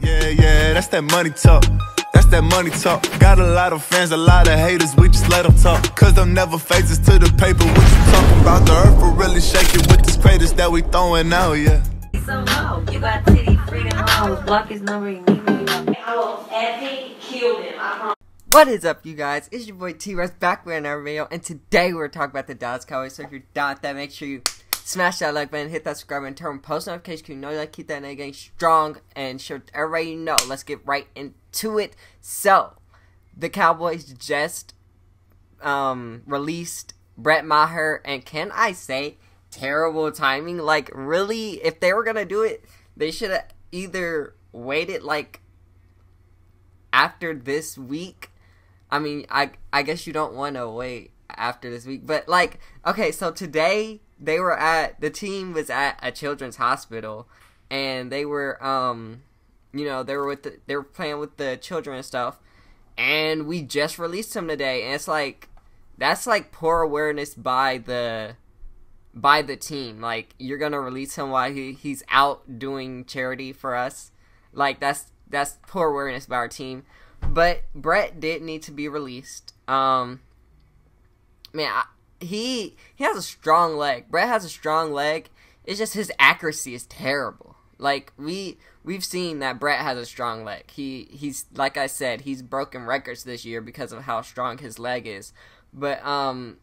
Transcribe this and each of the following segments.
Yeah, yeah, that's that money talk. That's that money talk. Got a lot of fans, a lot of haters. We just let them talk. Cause them never faces to the paper. What you talking about? The earth will really shake it with this craters that we throwing out, yeah. So no, you got Titty Freedom Homes. Block his number. You. I will epic kill them. I promise. What is up, you guys? It's your boy T-Rex back with another video, and today we're talking about the Dallas Cowboys. So if you're down with that, make sure you smash that like button, hit that subscribe button, turn on post notifications. You know like keep that name game strong and show everybody know. Let's get right into it. So the Cowboys just um released Brett Maher, and can I say terrible timing? Like really, if they were gonna do it, they should have either waited like after this week I mean, I I guess you don't want to wait after this week, but like, okay, so today they were at the team was at a children's hospital, and they were um, you know, they were with the, they were playing with the children and stuff, and we just released him today, and it's like that's like poor awareness by the by the team. Like you're gonna release him while he, he's out doing charity for us. Like that's that's poor awareness by our team. But Brett did need to be released. Um, man, I, he he has a strong leg. Brett has a strong leg. It's just his accuracy is terrible. Like we we've seen that Brett has a strong leg. He he's like I said, he's broken records this year because of how strong his leg is. But um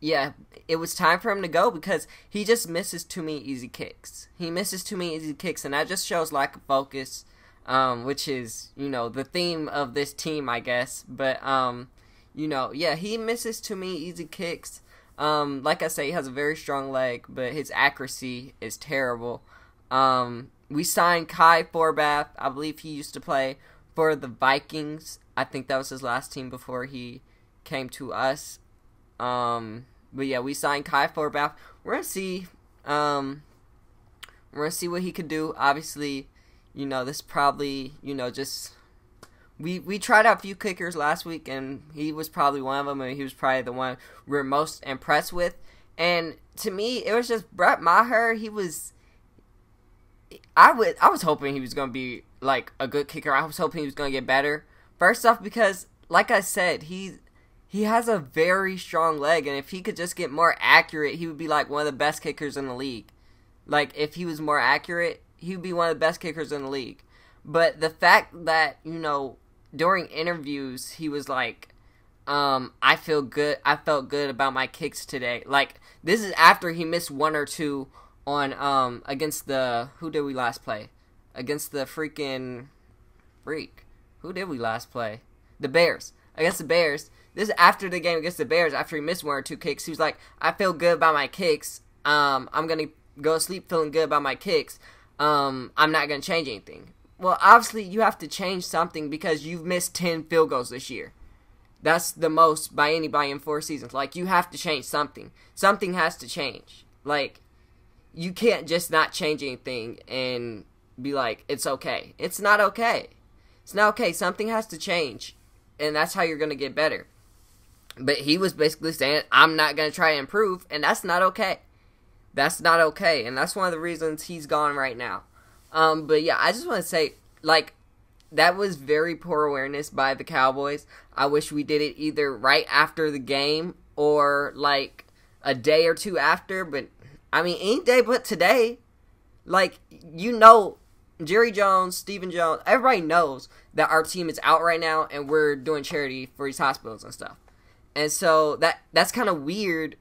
yeah, it was time for him to go because he just misses too many easy kicks. He misses too many easy kicks and that just shows lack of focus um, which is you know the theme of this team, I guess. But um, you know, yeah, he misses too many easy kicks. Um, like I say, he has a very strong leg, but his accuracy is terrible. Um, we signed Kai Forbath. I believe he used to play for the Vikings. I think that was his last team before he came to us. Um, but yeah, we signed Kai Forbath. We're gonna see. Um, we're gonna see what he can do. Obviously, you know, this probably, you know, just we we tried out a few kickers last week, and he was probably one of them, and he was probably the one we were most impressed with. And to me, it was just Brett Maher. He was, I would, I was hoping he was gonna be like a good kicker. I was hoping he was gonna get better. First off, because like I said, he he has a very strong leg, and if he could just get more accurate, he would be like one of the best kickers in the league. Like if he was more accurate, he would be one of the best kickers in the league. But the fact that, you know, during interviews he was like, um, I feel good I felt good about my kicks today. Like this is after he missed one or two on um against the who did we last play? Against the freaking freak. Who did we last play? The Bears. Against the Bears. This is after the game against the Bears, after he missed one or two kicks. He was like, I feel good about my kicks. Um, I'm gonna go to sleep feeling good about my kicks um, I'm not to change anything. Well, obviously, you have to change something because you've missed 10 field goals this year. That's the most by anybody in four seasons. Like, you have to change something. Something has to change. Like, you can't just not change anything and be like, it's okay. It's not okay. It's not okay. Something has to change. And that's how you're going to get better. But he was basically saying, I'm not going to try to improve. And that's not okay. That's not okay, and that's one of the reasons he's gone right now. Um, but yeah, I just want to say, like, that was very poor awareness by the Cowboys. I wish we did it either right after the game or like a day or two after. But I mean, any day but today. Like you know, Jerry Jones, Stephen Jones, everybody knows that our team is out right now, and we're doing charity for these hospitals and stuff. And so that that's kind of weird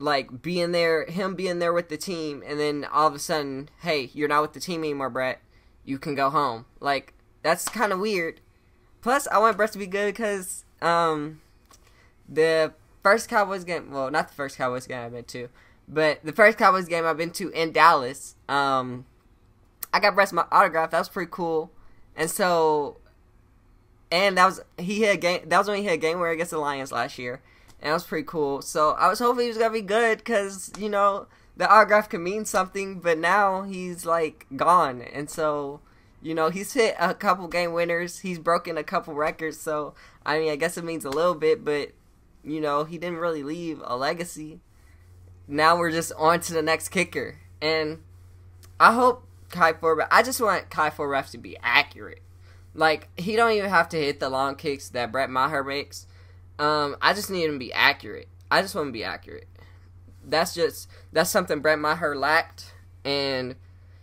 like being there, him being there with the team, and then all of a sudden, hey, you're not with the team anymore, Brett. You can go home. Like that's kind of weird. Plus, I want Brett to be good because um, the first Cowboys game, well, not the first Cowboys game I've been to, but the first Cowboys game I've been to in Dallas, um, I got Brett's my autograph. That was pretty cool, and so, and that was he had a game. That was when he had a game where against the Lions last year and that was pretty cool. So I was hoping he was gonna be good because you know the autograph can mean something, but now he's like gone, and so you know he's hit a couple game winners, he's broken a couple records. So I mean, I guess it means a little bit, but you know he didn't really leave a legacy. Now we're just on to the next kicker, and I hope Kai Forbath. I just want Kai Forbath to be accurate. Like he don't even have to hit the long kicks that Brett Maher makes. Um, I just need him to be accurate. I just want to be accurate. That's just that's something Brett Maher lacked, and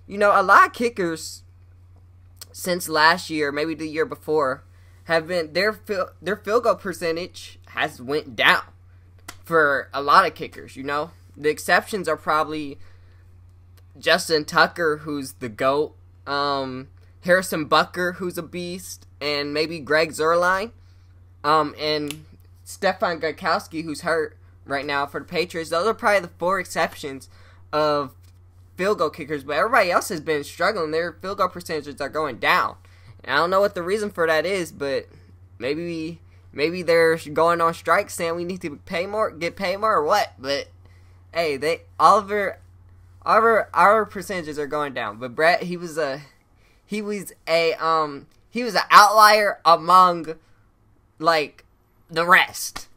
you know a lot of kickers since last year, maybe the year before, have been their fil- their field goal percentage has went down for a lot of kickers. You know, the exceptions are probably Justin Tucker, who's the goat, um, Harrison Butker, who's a beast, and maybe Greg Zuerlein, um, and Stephen Gostkowski, who's hurt right now for the Patriots. Those are probably the four exceptions of field goal kickers, but everybody else has been struggling. Their field goal percentages are going down. And I don't know what the reason for that is, but maybe maybe they're going on strike saying we need to pay more, get paid more, or what. But hey, they Oliver, our our percentages are going down. But Brett, he was a he was a um he was an outlier among like the rest.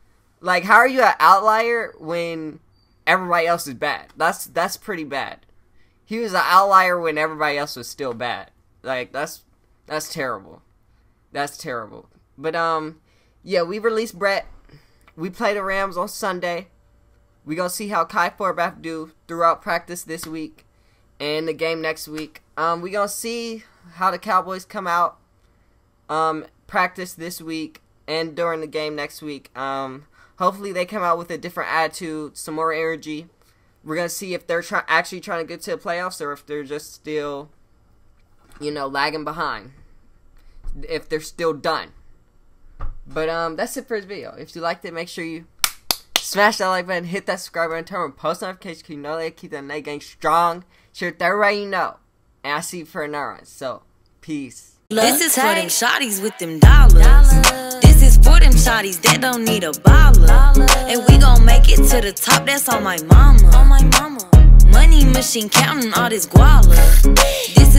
Like, how are you an outlier when everybody else is bad? That's that's pretty bad. He was an outlier when everybody else was still bad. Like that's that's terrible. That's terrible. But um, yeah, we released Brett. We play the Rams on Sunday. We gonna see how Kai Forbath do throughout practice this week and the game next week. Um, we gonna see how the Cowboys come out. Um, practice this week and during the game next week. Um, hopefully they come out with a different attitude, some more energy. We're gonna see if they're try- actually trying to get to the playoffs or if they're just still, you know, lagging behind. If they're still done. But um, that's it for this video. If you liked it, make sure you smash that like button, hit that subscribe button, turn on post notifications, you know they keep that night gang strong. Share with everybody you know. And I'll see you for another one. So, peace. This is for them shotties with them dollars. This is for them shotties that don't need a baller. And we gon' make it to the top, that's on my mama. On my mama. Money machine counting all this guala. This